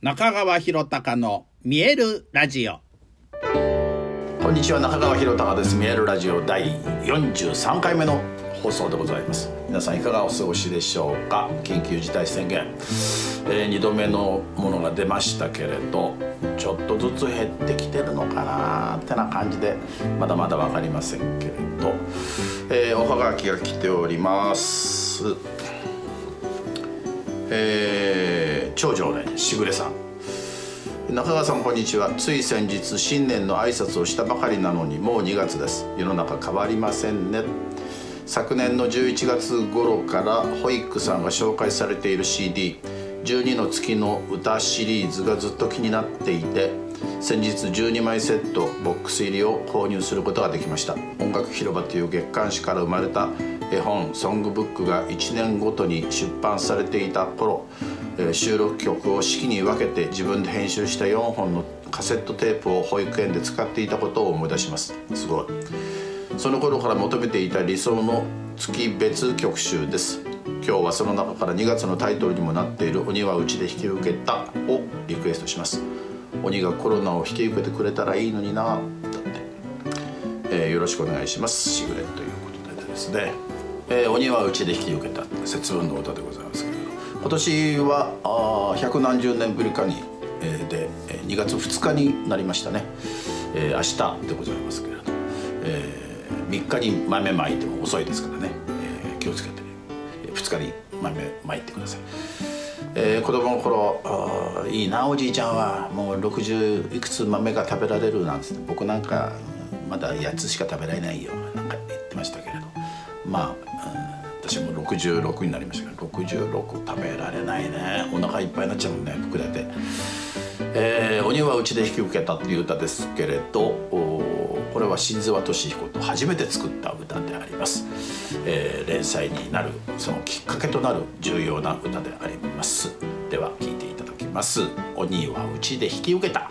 中川博隆の見えるラジオ。こんにちは中川博隆です。見えるラジオ第43回目の放送でございます。皆さんいかがお過ごしでしょうか？緊急事態宣言、えー、2度目のものが出ましたけれどちょっとずつ減ってきてるのかなってな感じでまだまだ分かりませんけれど、えー、おはがきが来ております。えー、長女ねしぐれさん。中川さんこんにちは。つい先日新年の挨拶をしたばかりなのにもう2月です。世の中変わりませんね。昨年の11月頃からホイックさんが紹介されている CD12 の月の歌シリーズがずっと気になっていて先日12枚セットボックス入りを購入することができました。音楽広場という月刊誌から生まれた絵本「ソングブック」が1年ごとに出版されていた頃収録曲を式に分けて自分で編集した4本のカセットテープを保育園で使っていたことを思い出します。すごい。その頃から求めていた理想の月別曲集です。今日はその中から2月のタイトルにもなっている「鬼はうちで引き受けた」をリクエストします鬼がコロナを引き受けてくれたらいいのになだって、えー、よろしくお願いします。しぐれということでですね、えー、鬼はうちで引き受けた節分の歌でございますけれど今年は百何十年ぶりかに、えー、で2月2日になりましたね、えー、明日でございますけれど、えー3日に豆まいても遅いですからね、えー、気をつけて、2日に豆まいてください、えー、子供の頃あいいなおじいちゃんはもう60いくつ豆が食べられるなんつって僕なんかまだ8つしか食べられないよなんか言ってましたけれど。まあ、66になりましたけど66食べられないね。お腹いっぱいになっちゃうもんね膨れて。えー、鬼はうちで引き受けたっていう歌ですけれどこれは新津和俊彦と初めて作った歌であります、えー、連載になるそのきっかけとなる重要な歌であります。では聴いていただきます「鬼はうちで引き受けた」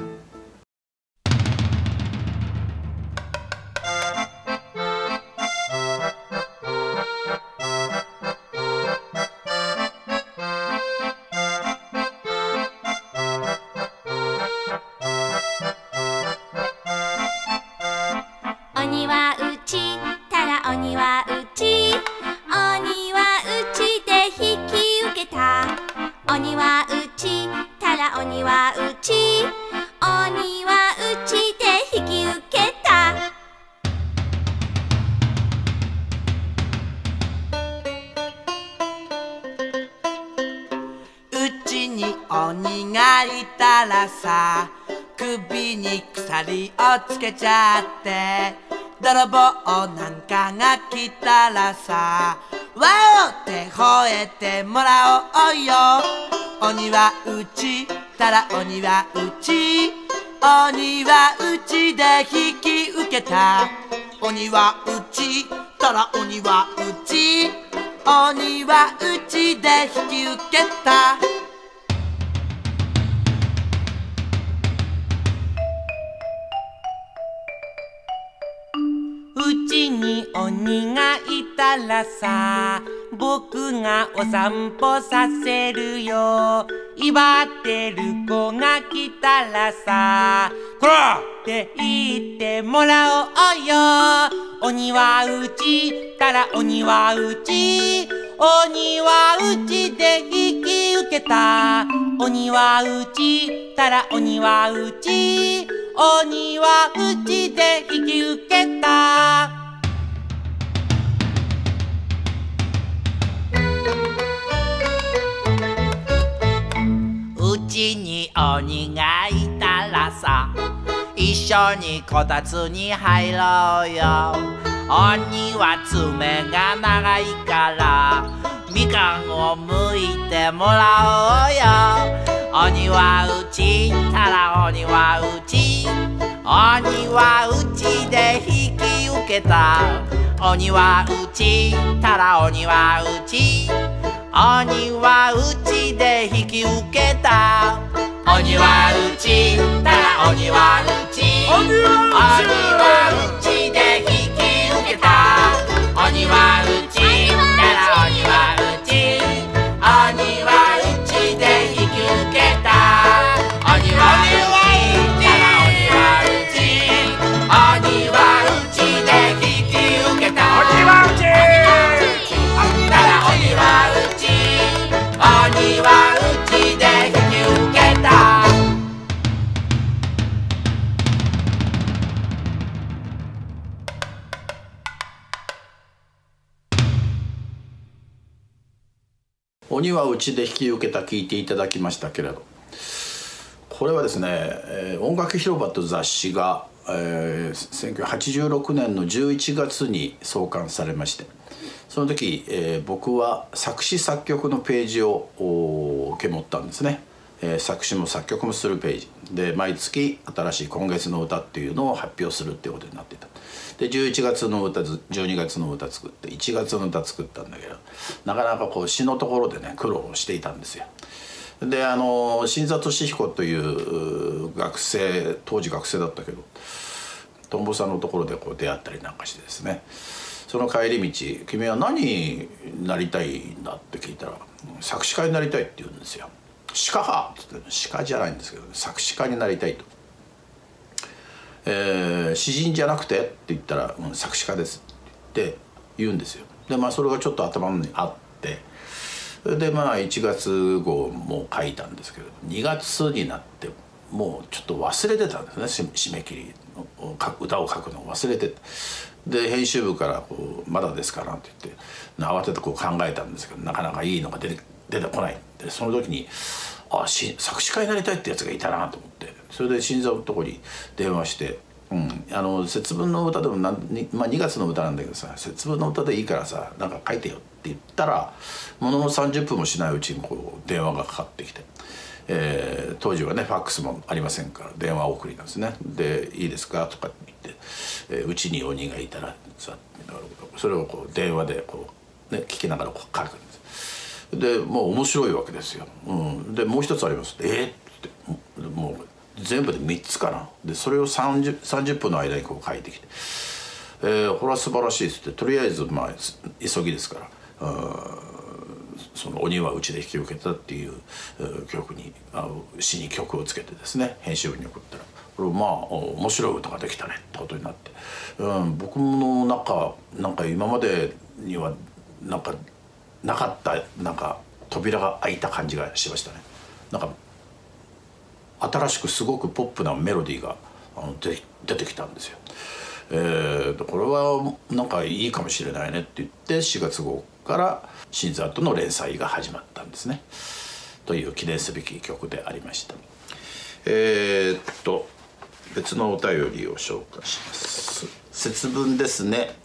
で引き受けた。鬼はうちたら鬼はうち。鬼はうちで引き受けた。うちに鬼がいたらさ僕がお散歩させるよ。威張ってる子が来たらさこらって言ってもらおうよ。鬼はうちたら鬼はうち。鬼はうちで引き受けた。鬼はうちたら鬼はうち。鬼はうちで引き受けた。ちに鬼がいたらさ一緒にこたつに入ろうよ鬼は爪が長いからみかんをむいてもらおうよ鬼はうちたら鬼はうち鬼はうちで引き受けた鬼はうちたら鬼はうち鬼はうちで引き受けた鬼はうちたら鬼はうち鬼はうちで引き受けた鬼はうち鬼はうちで引き受けた聞いていただきましたけれど。これはですね「え、音楽広場」という雑誌が、えー、1986年の11月に創刊されましてその時、えー、僕は作詞作曲のページを受け持ったんですね、えー、作詞も作曲もするページで毎月新しい今月の歌っていうのを発表するっていうことになっていたで11月の歌12月の歌作って1月の歌作ったんだけどなかなかこう詩のところでね苦労していたんですよであの新座俊彦という学生当時学生だったけどトンボさんのところでこう出会ったりなんかしてですねその帰り道「君は何になりたいんだ?」って聞いたら「作詞家になりたい」って言うんですよ。鹿かっつって鹿じゃないんですけど、ね、作詞家になりたいと。えー、詩人じゃなくて？って言ったら、うん、作詞家ですって言うんですよ。でまあそれがちょっと頭にあってそれでまあ1月号も書いたんですけど2月になってもうちょっと忘れてたんですね締め切り歌を書くのを忘れてで編集部からこう「まだですか?」なんて言って慌ててこう考えたんですけどなかなかいいのが出て出てこない。でその時にあし作詞家になりたいってやつがいたなと思って。それで心臓のとこに電話してうん、あの節分の歌でもなん、まあ、2月の歌なんだけどさ節分の歌でいいからさなんか書いてよって言ったらものの30分もしないうちにこう電話がかかってきて、えー、当時はねファックスもありませんから電話送りなんですね。で「いいですか?」とかって言ってうち、ー、に鬼がいたらさそれをこう電話でこう、ね、聞きながらこう書くんです。でもう面白いわけですよ、うん、でもう一つあります「えー?」って。もう全部で3つかな。でそれを 30, 30分の間にこう書いてきて「えー、これは素晴らしい」っつって。とりあえずまあ急ぎですから。その「鬼はうちで引き受けた」っていう曲にあ詩に曲をつけてですね。編集部に送ったら。これまあ面白い歌ができたねってことになって、うん、僕の中なんか今までにはなんかなかったなんか扉が開いた感じがしましたね。なんか新しくすごくポップなメロディーがあの出てきたんですよ。えー、これはなんかいいかもしれないねって言って4月号から「新座との連載が始まったんですね。という記念すべき曲でありました。えー、っと別のお便りを紹介します。節分ですね。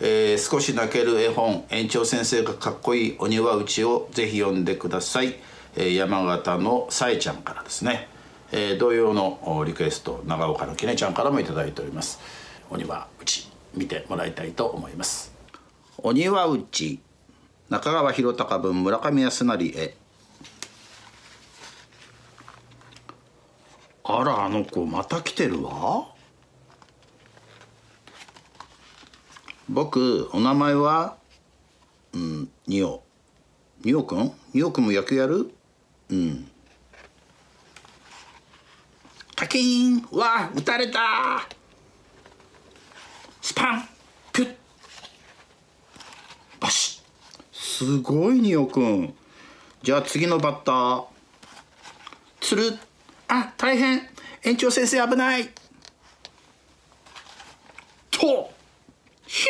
えー、少し泣ける絵本園長先生がかっこいいお庭打ちをぜひ読んでください、えー、山形のさえちゃんからですね。えー、同様のリクエスト長岡のきねちゃんからも頂いております。お庭うち見てもらいたいと思います。お庭うち中川博隆文村上康成へ。あらあの子また来てるわ。僕お名前はうんニオニオくん？ニオくんも野球やる？うん。カキーン！わあ撃たれたスパン！ピュッ！バシッ！すごいニオくん。じゃあ次のバッター。つるあ大変！園長先生危ないとひ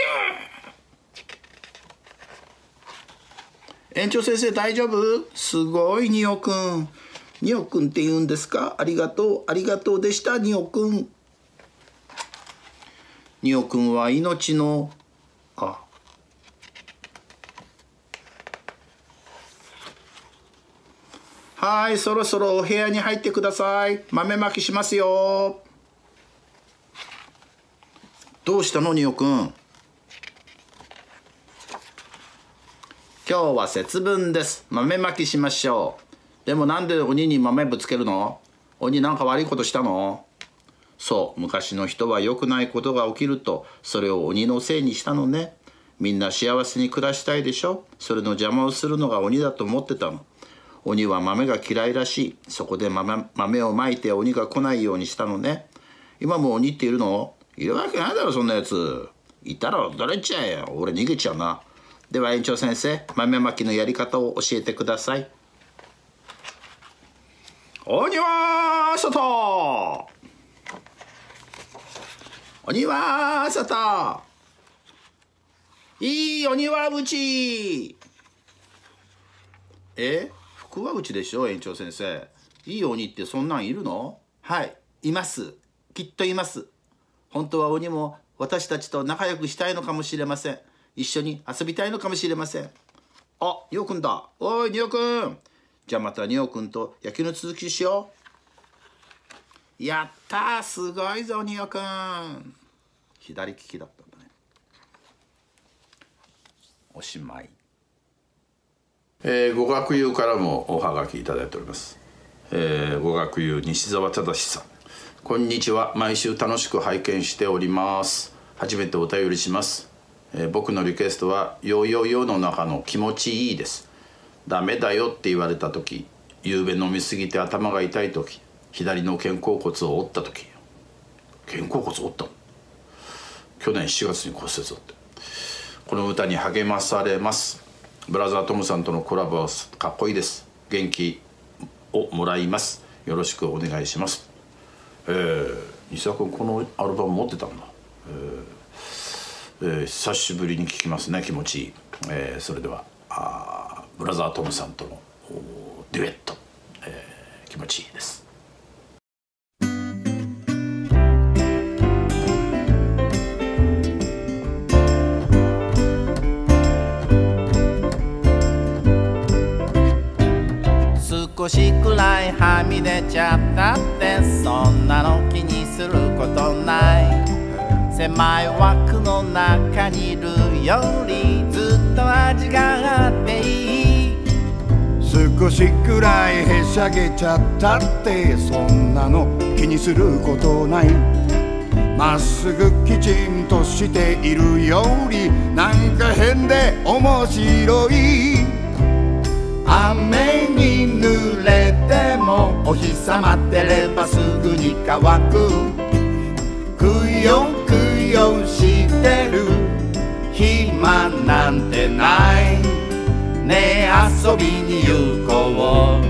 園長先生大丈夫？すごいニオくんニオくんって言うんですか？ありがとう。ありがとうでしたニオくんニオくんは命のあはいそろそろお部屋に入ってください。豆まきしますよ。どうしたのニオくん今日は節分です。豆まきしましょう。でもなんで鬼に豆ぶつけるの？鬼なんか悪いことしたの？そう昔の人は良くないことが起きると。それを鬼のせいにしたのね。みんな幸せに暮らしたいでしょ？それの邪魔をするのが鬼だと思ってたの。鬼は豆が嫌いらしい。そこで豆豆をまいて鬼が来ないようにしたのね。今も鬼っているの？いるわけないだろそんなやついたら誰っちゃえ俺逃げちゃうな。では園長先生豆まきのやり方を教えてください。鬼は外!鬼は外!いい鬼はうちえ？福は内でしょ園長先生。いい鬼ってそんなんいるの？はい。います。きっといます。本当は鬼も私たちと仲良くしたいのかもしれません。一緒に遊びたいのかもしれません。あニオくんだ。おいニオくん。じゃあまたニオくんと野球の続きしよう。やったーすごいぞニオくん。左利きだったんだね。おしまい。えー、語学友からもおはがきいただいております、えー、語学友西澤忠さん。こんにちは。毎週楽しく拝見しております。初めてお便りします、えー、僕のリクエストはヨーヨーヨーの中の気持ちいいです。ダメだよって言われた時夕べ飲みすぎて頭が痛い時左の肩甲骨を折った時。肩甲骨折った去年7月に骨折をってこの歌に励まされます。ブラザートムさんとのコラボはかっこいいです。元気をもらいます。よろしくお願いします。えー、西田君このアルバム持ってたんだ、えーえー、久しぶりに聴きますね気持ちいい、えー、それではあブラザートムさんとのデュエット、えー、気持ちいいです。少しくらいはみ出ちゃったってそんなの気にすることない。狭い枠の中にいるよりずっと味があっていい少しくらい。へしゃげちゃったってそんなの気にすることない。まっすぐきちんとしているよりなんか変で面白い。雨に濡れてもお日様ってればすぐに乾く。くよくよしてる？暇なんてない。ねえ遊びに行こう。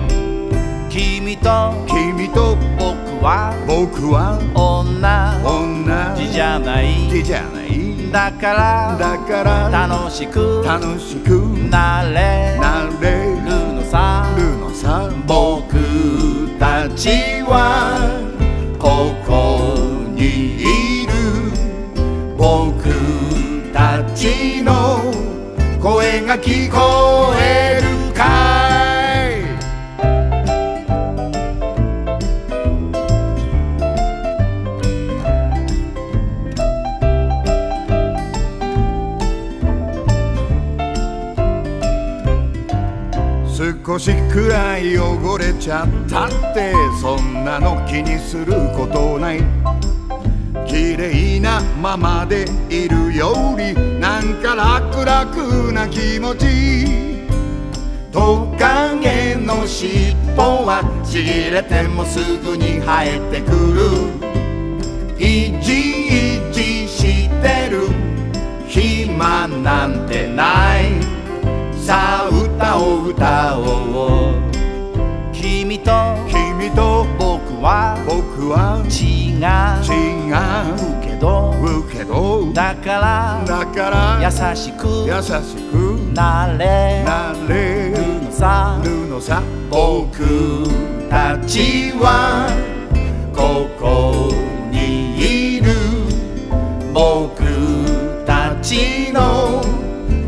君と？君と僕は？僕は？同同じじゃない。じじゃない。だからだから楽しく楽しくなれ。なれ。るのさ。るのさ。僕たちはここにいる僕たちの声が聞こえるかい。少しくらい汚れちゃったってそんなの気にすることない。綺麗なままでいるよりなんか楽々な気持ち。トカゲの尻尾はちぎれてもすぐに生えてくる。いじいじしてる暇なんてない。さあ歌を歌おう。君と君と僕は僕は違違うけどうけどだからだから優しく優しくなれなれるのさるのさ僕たちはここにいる。僕たちの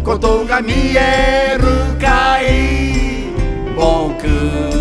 ことが見えるかい。僕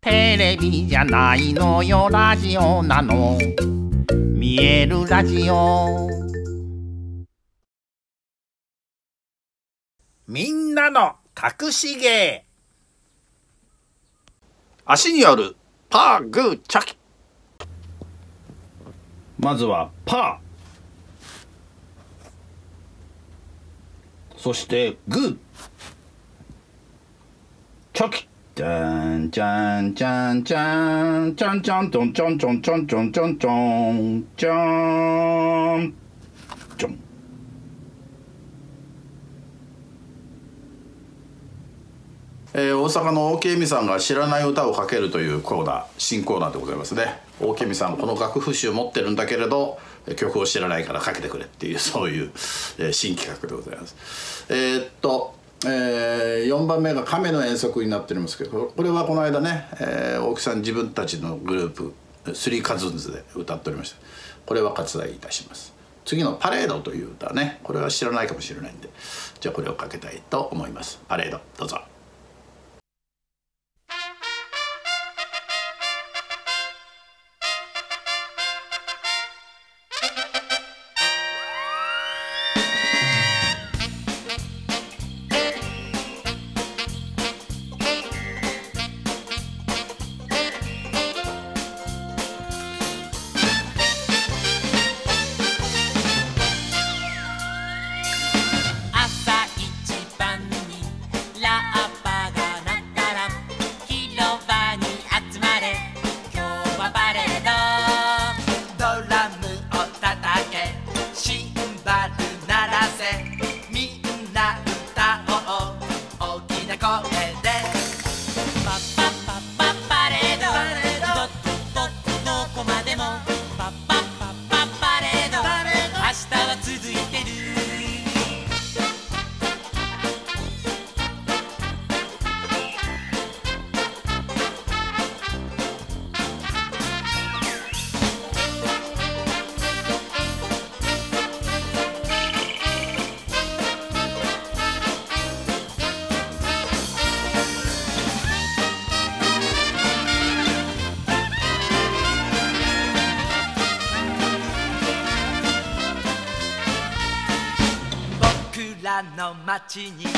テレビじゃないのよラジオなの。見えるラジオ。みんなの隠し芸。足にあるパーグーチャキ。まずはパー。そしてグー。チョキ。じゃんじゃんじゃんじゃんじゃんじゃんちょんちょんちょんちょんちょんちょんちょんじゃんちょんえー、大阪の大木恵美さんが知らない歌をかけるというコーナー新コーナーでございますね。大木恵美さんこの楽譜集持ってるんだけれど曲を知らないからかけてくれっていうそういう、えー、新企画でございます。えー、っとえー、4番目が亀の遠足になっておりますけどこれはこの間ね、えー、大木さん自分たちのグループスリーカズンズで歌っておりました。これは割愛いたします。次の「パレード」という歌ねこれは知らないかもしれないんでじゃあこれをかけたいと思います。パレードどうぞ。の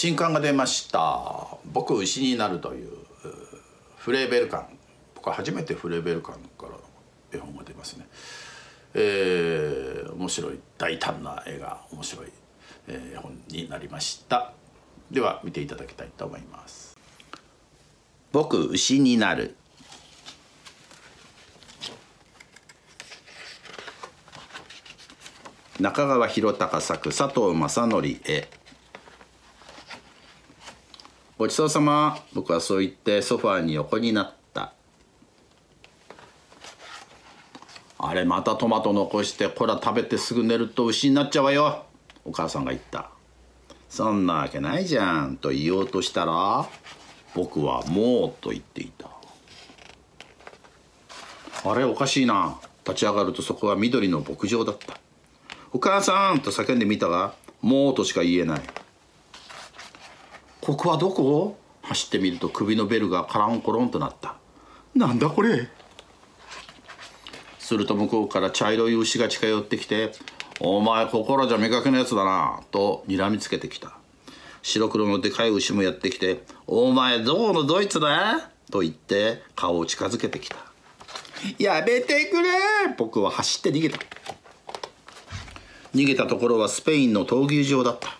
新刊が出ました「僕牛になる」というフレーベル館。僕は初めてフレーベル館から絵本が出ますね。えー面白い大胆な絵が面白い、えー絵本になりました。では見ていただきたいと思います。僕牛になる。中川博隆作佐藤正則絵ごちそうさま。僕はそう言ってソファーに横になった。あれまたトマト残してこら食べてすぐ寝ると牛になっちゃうわよ。お母さんが言った。そんなわけないじゃん。と言おうとしたら僕はもうと言っていた。あれおかしいな。立ち上がるとそこは緑の牧場だった。お母さんと叫んでみたがもうとしか言えない。ここはどこ？走ってみると首のベルがカランコロンとなった。なんだこれ？すると向こうから茶色い牛が近寄ってきて「お前ここらじゃ見かけのやつだな」と睨みつけてきた。白黒のでかい牛もやってきて「お前どこのドイツだ?」と言って顔を近づけてきた「やめてくれ!」僕は走って逃げた。逃げたところはスペインの闘牛場だった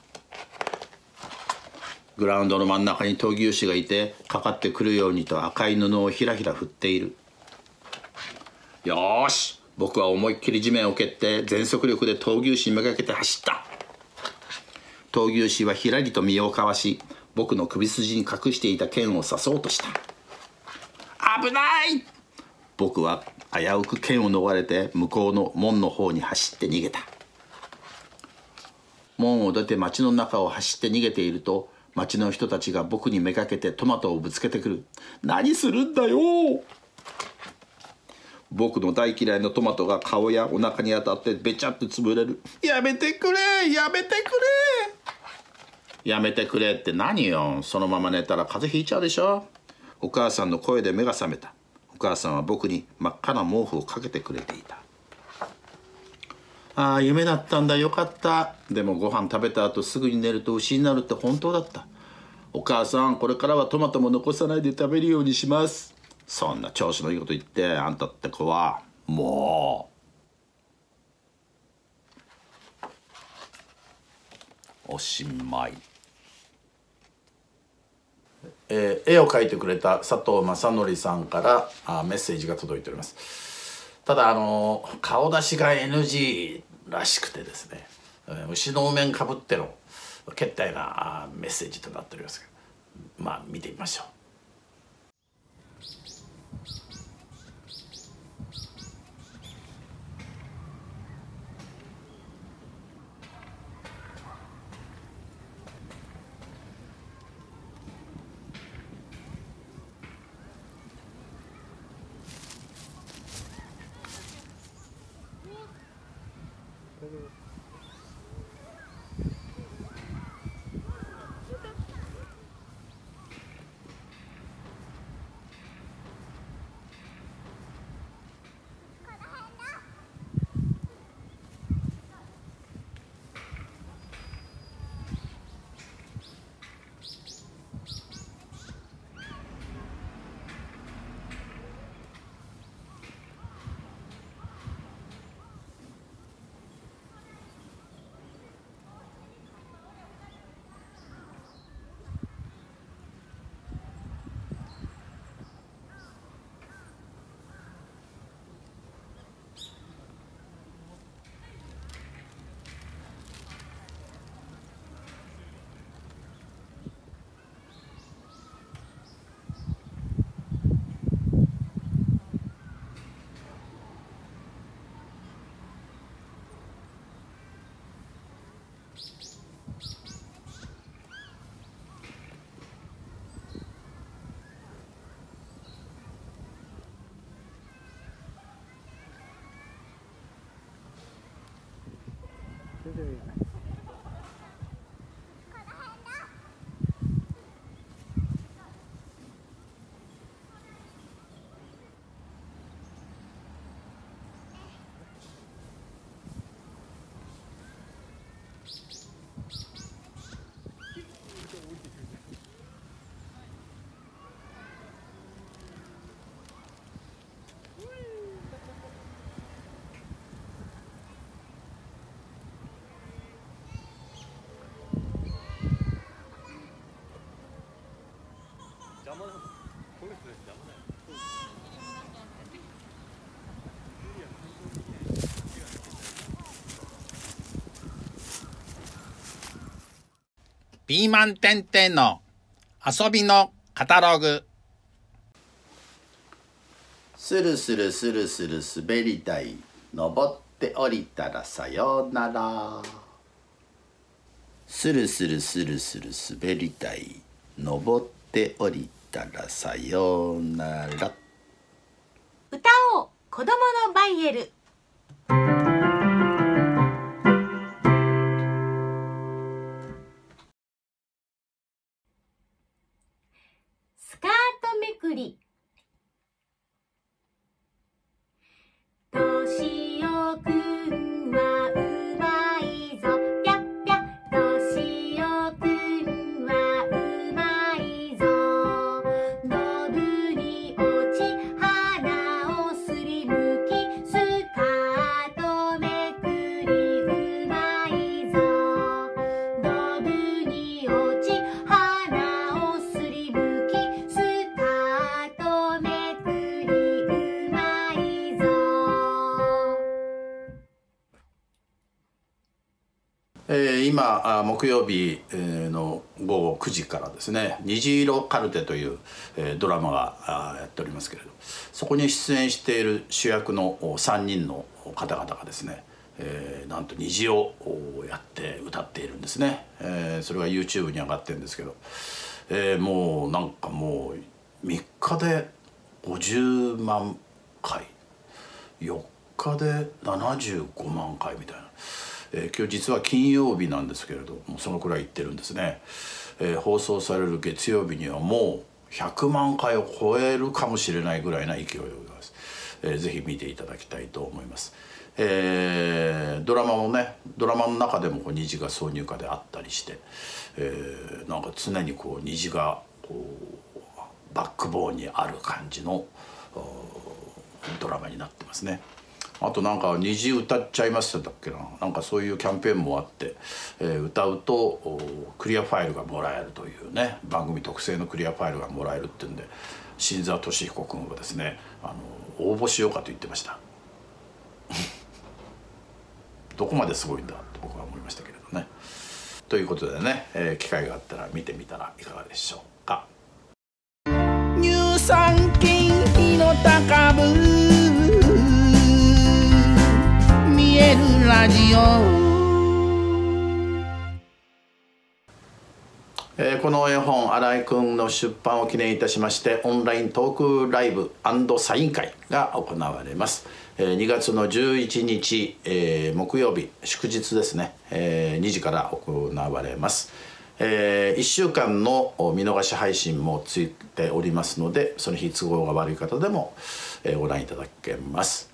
グラウンドの真ん中に闘牛士がいてかかってくるようにと赤い布をひらひら振っている。よし僕は思いっきり地面を蹴って全速力で闘牛士にめがけて走った。闘牛士はひらりと身をかわし僕の首筋に隠していた剣を刺そうとした。危ない!僕は危うく剣を逃れて向こうの門の方に走って逃げた。門を出て町の中を走って逃げていると町の人たちが僕にめがけてトマトをぶつけてくる。何するんだよ。僕の大嫌いなトマトが顔やお腹に当たってべちゃって潰れる。やめてくれやめてくれ。やめてくれって何よ。そのまま寝たら風邪ひいちゃうでしょ。お母さんの声で目が覚めた。お母さんは僕に真っ赤な毛布をかけてくれていた。ああ夢だったんだよかった。でもご飯食べた後すぐに寝ると牛になるって本当だった。お母さんこれからはトマトも残さないで食べるようにします。そんな調子のいいこと言ってあんたって子はもう。おしまい。えー絵を描いてくれた佐藤正則さんからあメッセージが届いております。ただあの顔出しが NG らしくてですね牛のお面かぶってのけったいなメッセージとなっておりますまあ見てみましょう。Siz de bir yana. ピーマンてんてんの遊びのカタログ。スルスルスルスル滑り台登って降りたらさようなら。スルスルスルスル滑り台登って降りたらさようなら。歌おう子供のバイエル木曜日の午後9時からですね「虹色カルテ」という、ドラマがやっておりますけれどそこに出演している主役の3人の方々がですね、えーなんと虹をやって歌っているんですね、えーそれが YouTube に上がってるんですけど、えーもうなんかもう3日で50万回4日で75万回みたいな、えー今日実は金曜日なんですけれどもそのくらいいってるんですね、えー放送される月曜日にはもう100万回を超えるかもしれないぐらいな勢いでございます、えーぜひ見ていただきたいと思います。えードラマもねドラマの中でもこう虹が挿入歌であったりして、えーなんか常にこう虹がこうバックボーンにある感じのドラマになってますね。あとなんか「虹歌っちゃいます」だっけな。なんかそういうキャンペーンもあって、えー歌うとおクリアファイルがもらえるというね。番組特製のクリアファイルがもらえるっていうんで新澤俊彦君はですねあの応募しようかと言ってました。どこまですごいんだと僕は思いましたけれどね。ということでね、えー機会があったら見てみたらいかがでしょうか。乳酸菌火の高ぶラジオ。えーこの絵本新井くんの出版を記念いたしましてオンライントークライブサイン会が行われます、えー2月の11日、えー木曜日祝日ですね、えー2時から行われます、え1週間の見逃し配信もついておりますのでその日都合が悪い方でも、えーご覧いただけます。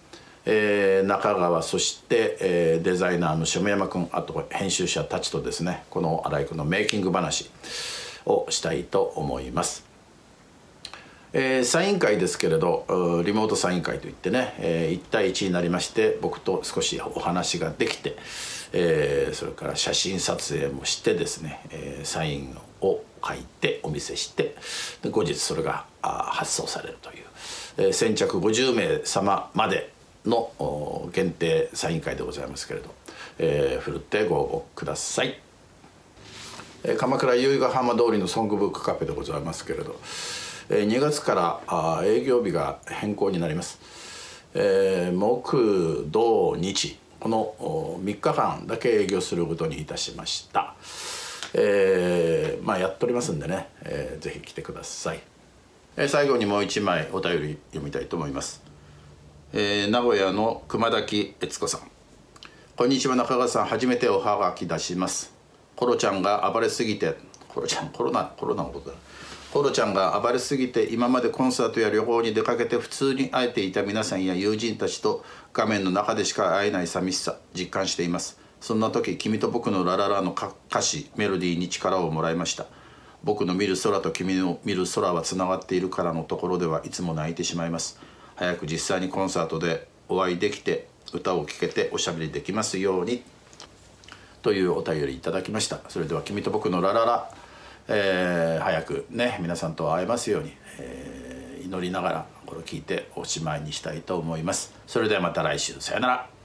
えー中川そして、えーデザイナーの下山君あと編集者たちとですねこの新井君のメイキング話をしたいと思います。えーサイン会ですけれどリモートサイン会といってね、え1対1になりまして僕と少しお話ができて、えーそれから写真撮影もしてですね、えーサインを書いてお見せしてで後日それがあ発送されるという、えー先着50名様までの限定サイン会でございますけれど、えーふるってご応募ください。えー鎌倉由比ヶ浜通りのソングブックカフェでございますけれど、えー2月からあ営業日が変更になります、えー木土日。この3日間だけ営業することにいたしました、えーまあやっておりますんでね、えーぜひ来てください、えー最後にもう一枚お便り読みたいと思います、えー名古屋の熊崎悦子さん。こんにちは中川さん。初めておはがき出します。コロちゃんが暴れすぎて。コロちゃんコロナコロナのことだ。コロちゃんが暴れすぎて今までコンサートや旅行に出かけて普通に会えていた皆さんや友人たちと画面の中でしか会えない寂しさ実感しています。そんな時君と僕のラララの歌歌詞メロディーに力をもらいました。僕の見る空と君の見る空はつながっているからのところではいつも泣いてしまいます。早く実際にコンサートでお会いできて歌を聴けておしゃべりできますように。というお便りいただきました。それでは君と僕のラララ、えー早くね皆さんと会えますように、えー祈りながらこれを聞いておしまいにしたいと思います。それではまた来週。さよなら。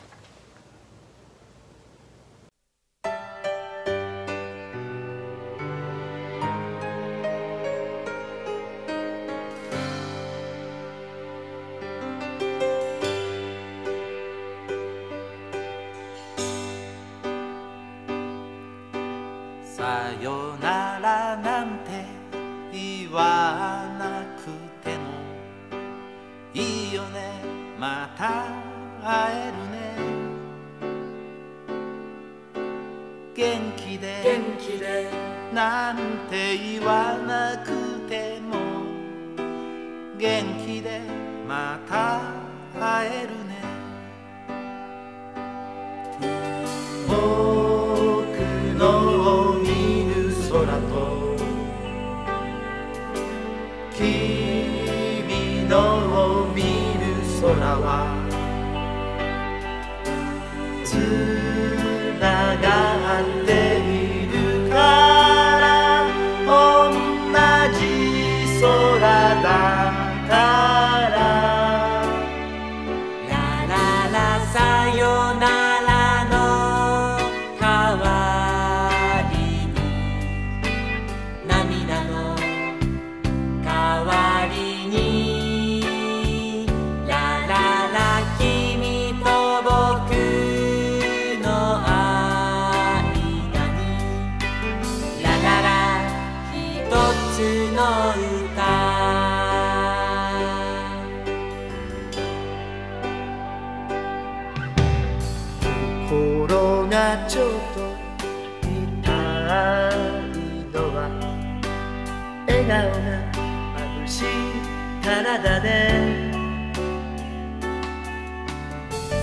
肌で。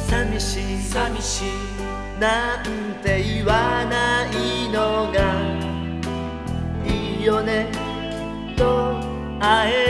寂しい。寂しい。なんて言わないのがいいよね。きっと会え